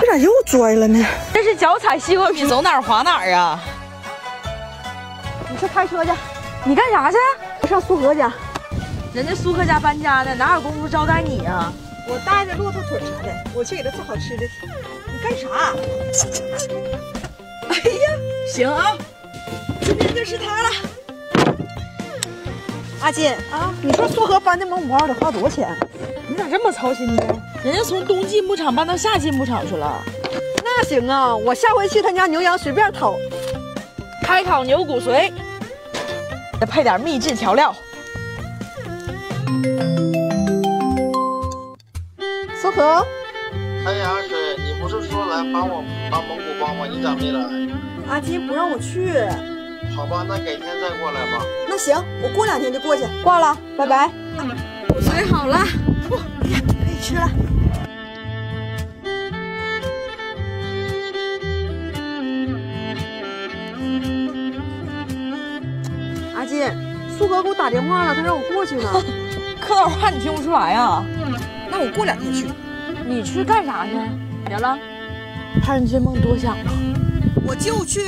这咋又摔了呢？这是脚踩西瓜皮，走哪儿滑哪儿啊！你去开车去，你干啥去？我上苏荷家，人家苏荷家搬家呢，哪有功夫招待你啊？我带着骆驼腿啥的，我去给他做好吃的。你干啥？哎呀，行啊，今天就是他了。阿金啊，你说苏荷搬那蒙古包得花多少钱？你咋这么操心呢？人家从冬季牧场搬到夏季牧场去了，那行啊，我下回去他家牛羊随便掏。开烤牛骨髓，再配点秘制调料。苏荷，哎呀，阿水，你不是说来帮我搬蒙古包吗？你咋没来？阿金不让我去。好吧，那改天再过来吧。那行，我过两天就过去。挂了，拜拜。水好了，吃了。阿金，苏哥给我打电话了，他让我过去呢。客套话你听不出来啊？那我过两天去。你去干啥去？咋的了？怕人追梦多想吗？我就去。